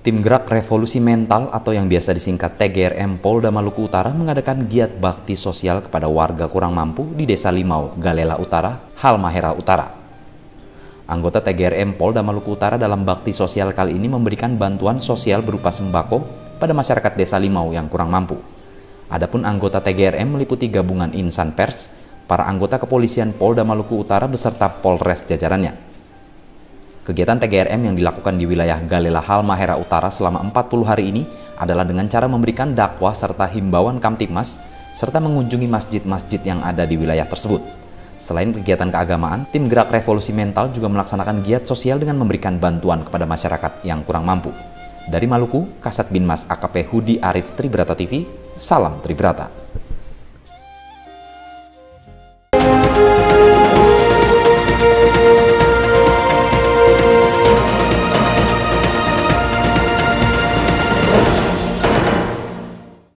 Tim Gerak Revolusi Mental atau yang biasa disingkat TGRM Polda Maluku Utara mengadakan giat bakti sosial kepada warga kurang mampu di Desa Limau, Galela Utara, Halmahera Utara. Anggota TGRM Polda Maluku Utara dalam bakti sosial kali ini memberikan bantuan sosial berupa sembako pada masyarakat Desa Limau yang kurang mampu. Adapun anggota TGRM meliputi gabungan insan pers, para anggota kepolisian Polda Maluku Utara beserta Polres jajarannya. Kegiatan TGRM yang dilakukan di wilayah Galela Halmahera Utara selama 40 hari ini adalah dengan cara memberikan dakwah serta himbauan Kamtipmas serta mengunjungi masjid-masjid yang ada di wilayah tersebut. Selain kegiatan keagamaan, tim Gerak Revolusi Mental juga melaksanakan giat sosial dengan memberikan bantuan kepada masyarakat yang kurang mampu. Dari Maluku, Kasat Binmas AKP Hudi Arif Tribrata TV, Salam Tribrata.